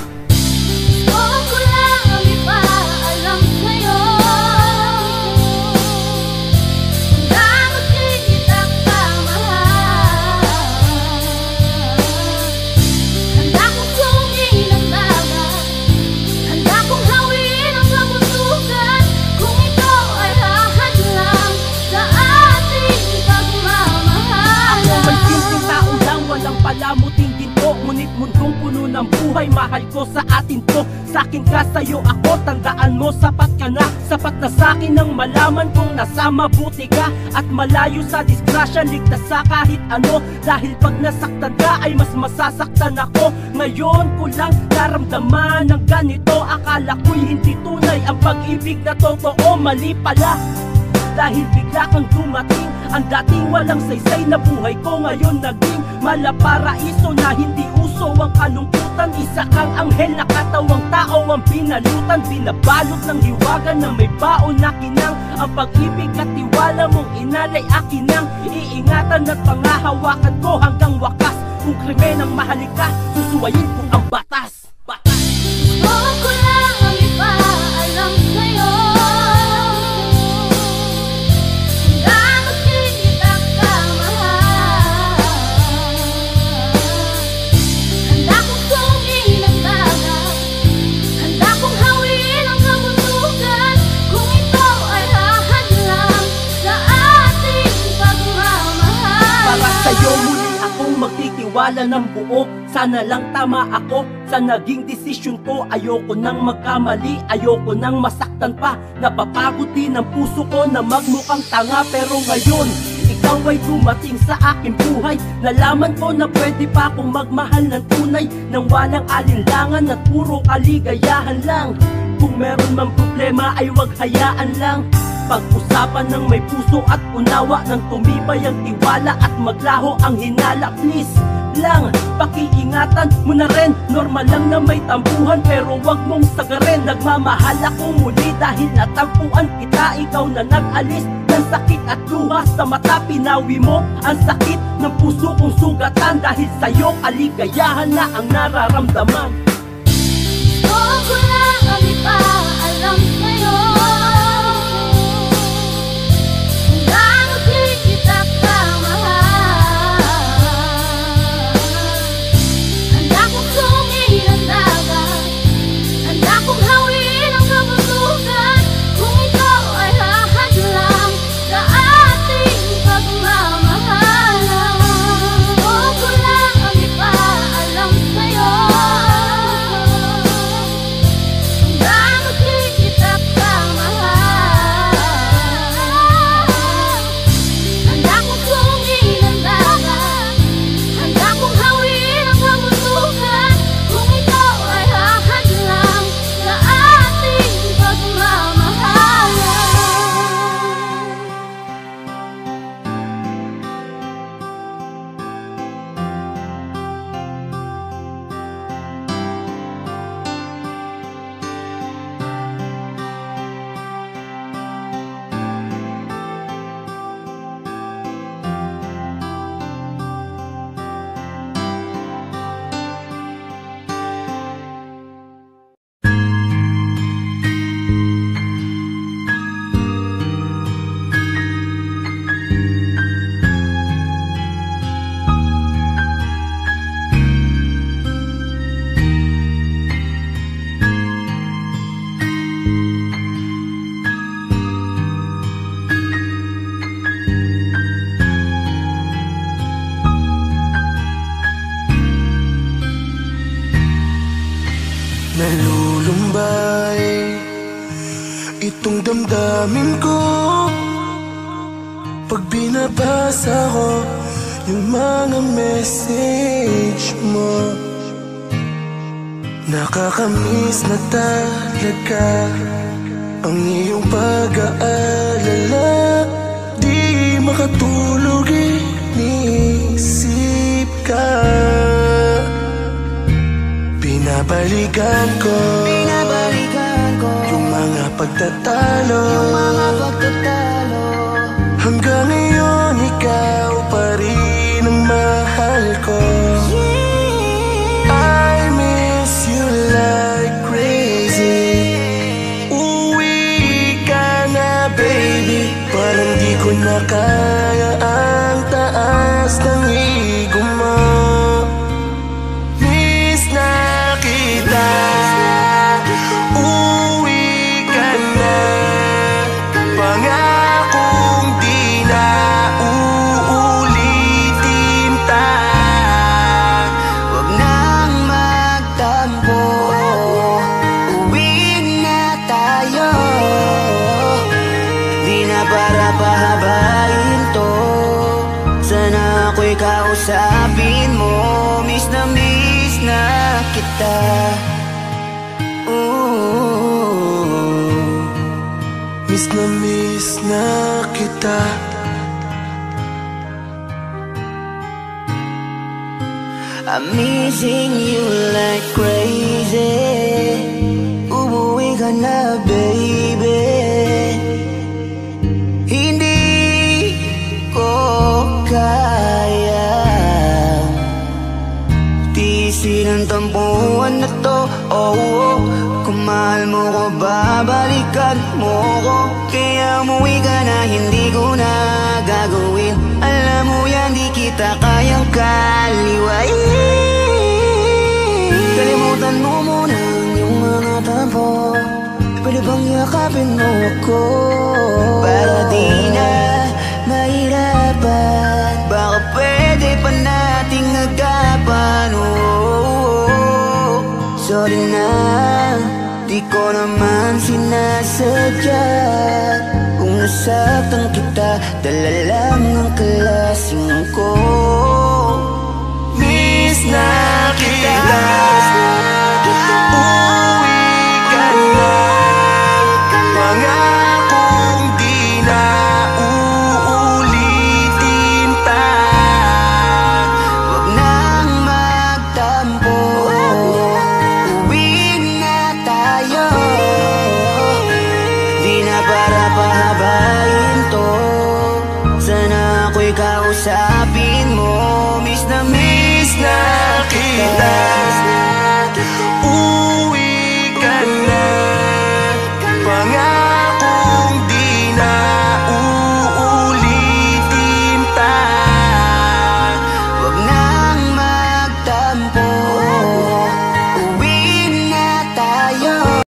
buhay, mahal ko sa atin to. Sa'kin ka, sa'yo ako, tandaan mo, sapat ka na. Sapat na sa'kin ang malaman kung nasa mabuti ka. At malayo sa disgrasya, ligtas sa kahit ano. Dahil pag nasaktan ka ay mas masasaktan ako. Ngayon ko lang naramdaman ng ganito. Akala ko'y hindi tunay ang pag-ibig na totoo. Mali pala. Dahil bigla kang dumating. Ang dating walang saysay na buhay ko ngayon naging Malaparaiso na hindi uso ang kalungkutan Isa kang anghel na katawang tao ang pinalutan. Binabalot ng hiwaga na may baon na kinang. Ang pag-ibig at tiwala mong inalay akin ang Iingatan at pangahawakan ko hanggang wakas. Kung krimen ang mahalika, susuwayin ko ang batas. Batas magtitiwala ng buo. Sana lang tama ako sa naging desisyon ko. Ayoko nang magkamali, ayoko nang masaktan pa. Napapagod din ang puso ko na magmukhang tanga. Pero ngayon, ikaw ay dumating sa aking buhay. Nalaman ko na pwede pa akong magmahal ng tunay. Nang walang alinlangan at puro kaligayahan lang. Kung meron mang problema ay wag hayaan lang Pag-usapan ng may puso at unawa Nang tumibay ang tiwala at maglaho ang hinala Please lang, pakiingatan mo na rin. Normal lang na may tampuhan pero wag mong sagarin. Nagmamahal ako muli dahil natampuan kita. Ikaw na nag-alis ng sakit at luha sa mata. Pinawi mo ang sakit ng puso kong sugatan Dahil sa'yo kaligayahan na ang nararamdaman. Oo ko lang ang kita. Ooh. Miss na miss na kita. I'm missing you like crazy. Umuwi ka na babalikan mo ko Kaya umuwi ka na hindi ko na gagawin. Alam mo yan di kita kayang kaliwain. Kalimutan mo muna ang iyong mga tampo Pwede bang yakapin mo ako? Para di na mahirapan Baka pwede pa nating agapan oh, oh, oh. Sorry na, naman sinasadya. Kung nasaktan kita, dala lang ang klaseng ko. Miss na kita